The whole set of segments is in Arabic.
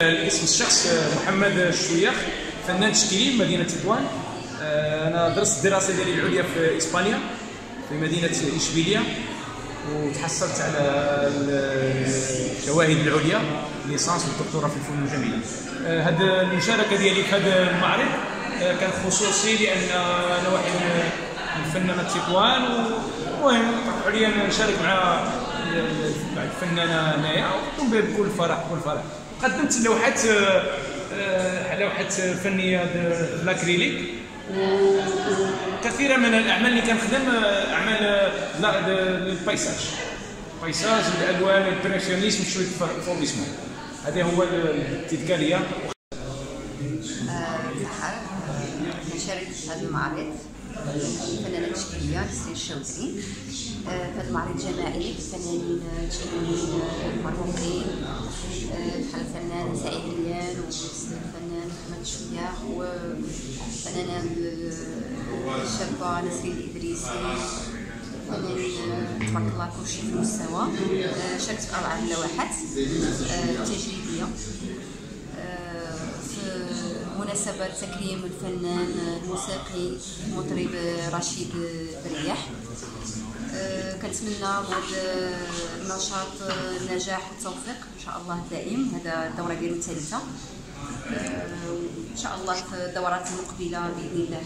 الاسم الشخص محمد الشويخ فنان تشكيلي مدينة تطوان أنا درست الدراسه ديالي العليا في إسبانيا في مدينة اشبيليه وتحصلت على الشواهد العليا ليسانس والدكتوراه في الفنون الجميلة. هذه المشاركة ديالي في هذا المعرض كان خصوصي لأن أنا واحد من فنانه تطوان طرحوا عليا نشارك مع الفنانة هنايا ونقوم بكل فرح بكل فرح. قدمت لوحات لوحات فنية الاكريليك وكثيرا من الأعمال اللي كنخدم أعمال البيساج البيساج الالوان البريشنيزم شوية الفورميسمون هذا هو التذكاريه شاركت في هذا المعرض. فنانة تشكيلية نسرين الشوزي في هذا المعرض الجماعي فنانين تشكيليين مرموقين بحال الفنان سعيد ريان والفنان محمد شوياخ وفنانة الشابة نسرين الإدريسي فنانين تبارك الله كلشي في المستوى. شاركت في أربع لوحات تجريبية مناسبة تكريم الفنان الموسيقي المطرب رشيد برياح كنتمنى بهذا النشاط النجاح والتوفيق إن شاء الله الدائم هذا الدورة ديالو الثالثة. إن شاء الله في الدورات المقبلة بإذن الله.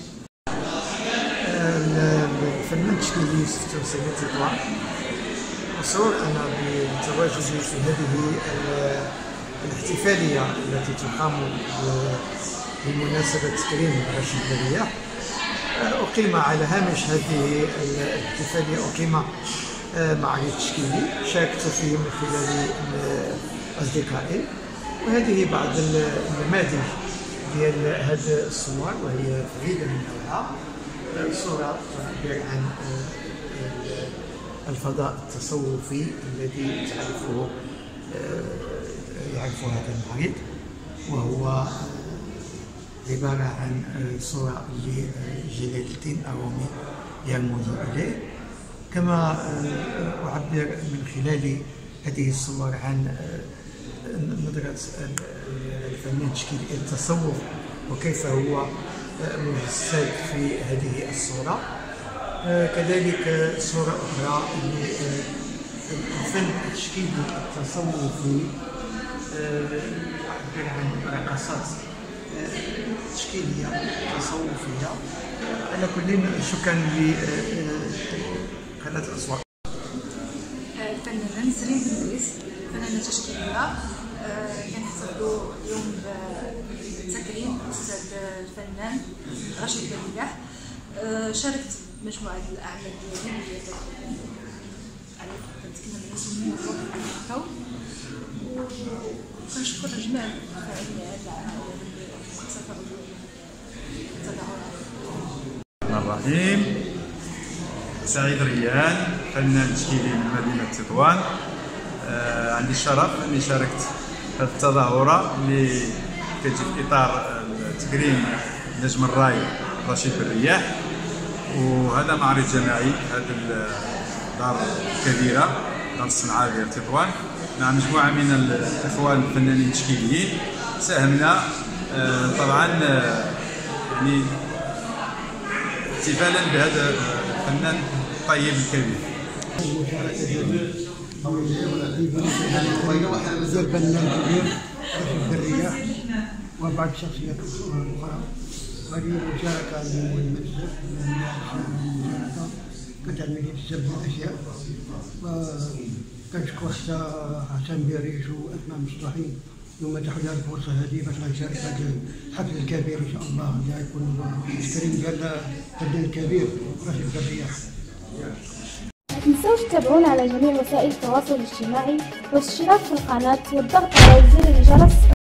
الفنان التشكيلي يوسف توسيلي تطوان مسرور أنا بتواجدي في هذه الاحتفالية التي تقام بمناسبة تكريم رشيد برياح أقيم على هامش هذه الاحتفالية أقيم معرض تشكيلي شاركت فيه من خلال أصدقائي. وهذه بعض النماذج ديال هذه الصور وهي فريدة من نوعها. صورة تعبر عن الفضاء التصوفي الذي تعرفه يعرف هذا المعرض وهو عبارة عن صورة لجلال الدين الرومي يرمز إليه. كما أعبر من خلال هذه الصور عن نظرة الفنان تشكيل التصوف وكيف هو مجسد في هذه الصورة. كذلك صورة أخرى الفن التشكيلي التصوفي يعبر عن رقصات. تشكيليه تصوفيه على كل شكرا لقناة الاصوات الفنانه نسرين بن ادريس فنانة تشكيلية كنحتفلوا اليوم بتكريم الاستاذ الفنان رشيد بليح شاركت مجموعة الأعمال ديالي اللي كنتكلم على وكنشكر جميع الرحيم. سعيد ريان فنان تشكيلي من مدينة تطوان آه عندي الشرف أني شاركت في هذه التظاهرة اللي كتجي في إطار تكريم نجم الراي رشيد بالرياح وهذا معرض جماعي هذه الدار الكبيرة دار الصنعاء ديال تطوان مع مجموعة من الإخوان الفنانين التشكيليين. ساهمنا آه طبعا آه يعني احتفالا بهذا الفنان الطيب الكبير. فنان كبير وبعض الشخصيات أخرى هذه المشاركة المهمه بزاف المشاركه كتعمل لي بزاف من الاشياء وكنشكر حتى حسن بيريش واسماء مصلحين يوم لنا الفرصه هذه باش غنشارك هذا الحفل الكبير إن شاء الله. اللي غيكون تكريم ديال الفنان الكبير راشد الرياح. ما تنسوش تتابعونا على جميع وسائل التواصل الاجتماعي. والاشتراك في القناة والضغط على زر الجرس